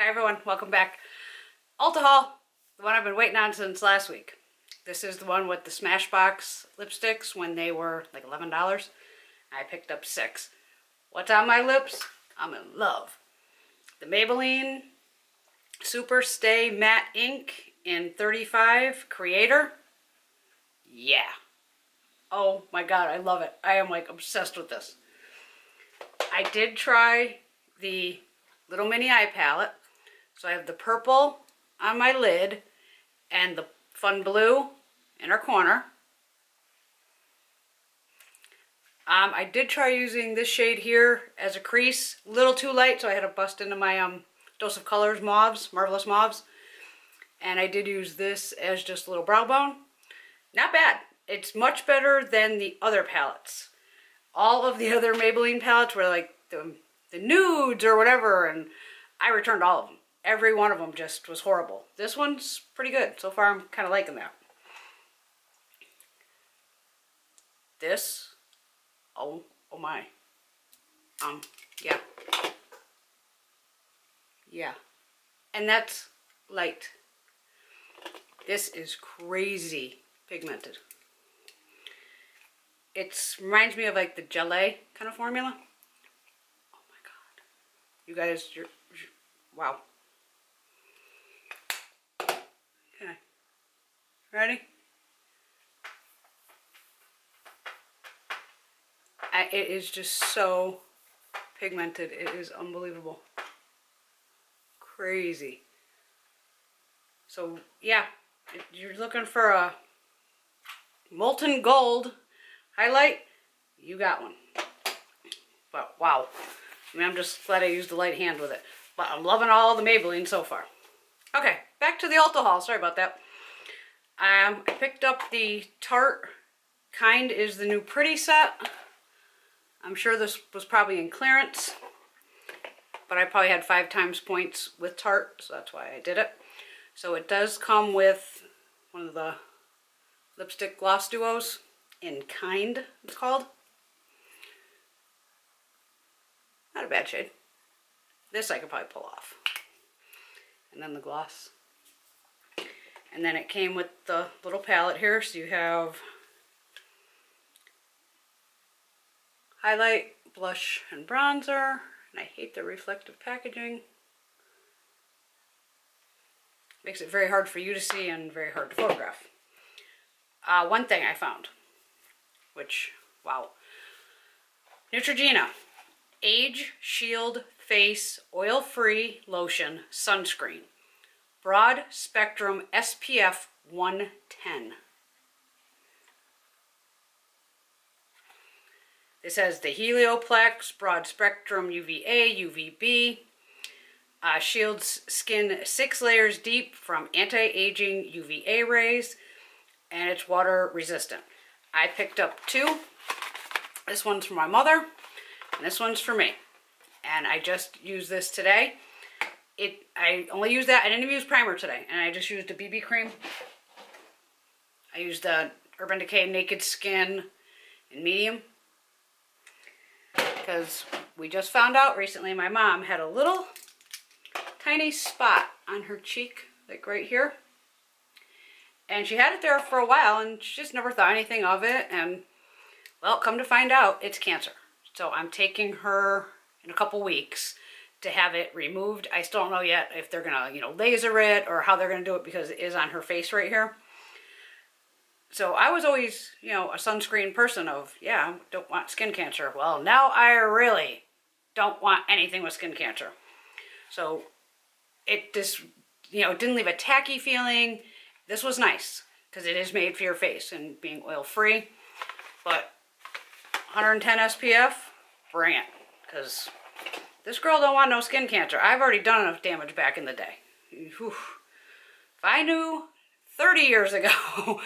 Hi everyone, welcome back. Haul, the one I've been waiting on since last week. This is the one with the Smashbox lipsticks when they were like $11. I picked up six. What's on my lips? I'm in love. The Maybelline Super Stay Matte Ink in 35 Creator. Yeah. Oh my god, I love it. I am like obsessed with this. I did try the little mini eye palette. So I have the purple on my lid and the fun blue in our corner. Um, I did try using this shade here as a crease. A little too light, so I had to bust into my um, Dose of Colors Mauves, Marvelous Mauves. And I did use this as just a little brow bone. Not bad. It's much better than the other palettes. All of the other Maybelline palettes were like the, the nudes or whatever, and I returned all of them. Every one of them just was horrible. This one's pretty good. So far, I'm kind of liking that. This, oh, oh my. Um, yeah. Yeah. And that's light. This is crazy pigmented. It reminds me of like the gelée kind of formula. Oh my god. You guys, you're, you're wow. Ready? I, it is just so pigmented. It is unbelievable. Crazy. So, yeah. If you're looking for a molten gold highlight, you got one. But, wow. I mean, I'm just glad I used the light hand with it. But I'm loving all the Maybelline so far. Okay, back to the Ulta haul. Sorry about that. Um, I picked up the Tarte Kind is the new Pretty set. I'm sure this was probably in clearance, but I probably had five times points with Tarte, so that's why I did it. So it does come with one of the lipstick gloss duos in Kind, it's called. Not a bad shade. This I could probably pull off. And then the gloss. And then it came with the little palette here, so you have highlight, blush, and bronzer. And I hate the reflective packaging. Makes it very hard for you to see and very hard to photograph. Uh, one thing I found, which, wow. Neutrogena Age Shield Face Oil-Free Lotion Sunscreen. Broad Spectrum SPF 110. This has the Helioplex, Broad Spectrum UVA, UVB. Uh, shields skin six layers deep from anti-aging UVA rays. And it's water resistant. I picked up two. This one's for my mother. And this one's for me. And I just used this today. It I only used that. I didn't even use primer today. And I just used a BB cream. I used the Urban Decay Naked Skin in medium because we just found out recently my mom had a little tiny spot on her cheek, like right here. And she had it there for a while and she just never thought anything of it. And well, come to find out, it's cancer. So I'm taking her in a couple weeks to have it removed. I still don't know yet if they're gonna, you know, laser it or how they're gonna do it because it is on her face right here so I was always, you know, a sunscreen person of, yeah, don't want skin cancer. Well, now I really don't want anything with skin cancer. So it just, you know, didn't leave a tacky feeling. This was nice because it is made for your face and being oil free. But 110 SPF, bring it. Because this girl don't want no skin cancer. I've already done enough damage back in the day. Whew. If I knew 30 years ago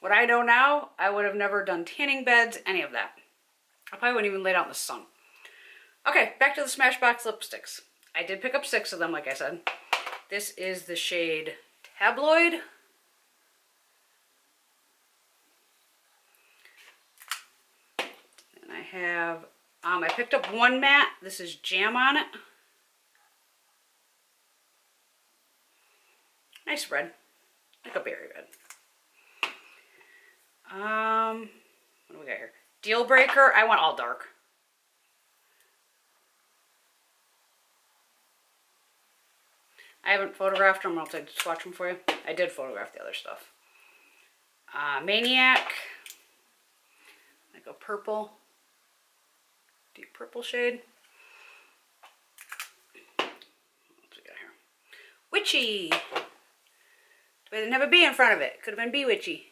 What I know now, I would have never done tanning beds, any of that. I probably wouldn't even lay out in the sun. Okay, back to the Smashbox lipsticks. I did pick up six of them, like I said. This is the shade Tabloid. And I have, um, I picked up one mat. This is Jam on it. Nice red. Like a berry red. Um, what do we got here? Deal breaker. I want all dark. I haven't photographed them. I'll just swatch them for you. I did photograph the other stuff. Uh, Maniac. Like a purple. Deep purple shade. What we got here? Witchy. It didn't have a B in front of it. Could have been B Bewitchy.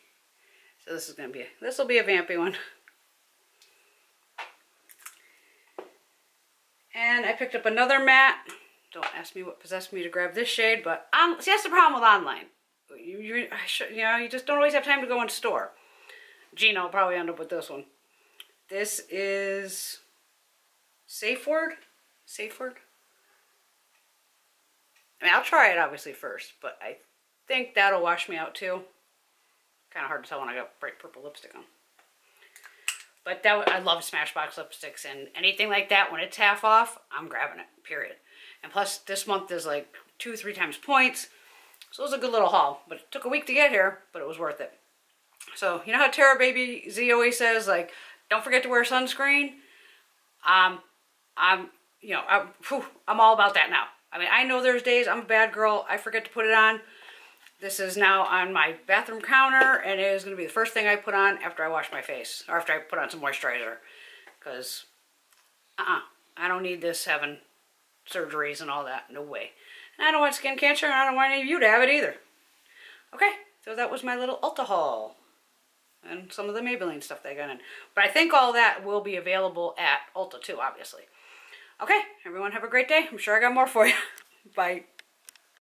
So this is to be, a, this will be a vampy one. And I picked up another matte. Don't ask me what possessed me to grab this shade, but um, see, that's the problem with online. You, you, should, you know, you just don't always have time to go in store. Gina will probably end up with this one. This is Safe Word? Safe Word? I mean, I'll try it obviously first, but I think that'll wash me out too. Kind of hard to tell when I got bright purple lipstick on. But that I love Smashbox lipsticks and anything like that. When it's half off, I'm grabbing it, period. And plus, this month is like two, three times points. So it was a good little haul. But it took a week to get here, but it was worth it. So, you know how Tara Baby Z always says, like, don't forget to wear sunscreen? Um, I'm, you know, I'm, whew, I'm all about that now. I mean, I know there's days I'm a bad girl. I forget to put it on. This is now on my bathroom counter, and it is going to be the first thing I put on after I wash my face, or after I put on some moisturizer. Because, uh-uh, I don't need this having surgeries and all that. No way. And I don't want skin cancer, and I don't want any of you to have it either. Okay, so that was my little Ulta haul. And some of the Maybelline stuff they got in. But I think all that will be available at Ulta too, obviously. Okay, everyone have a great day. I'm sure I got more for you. Bye.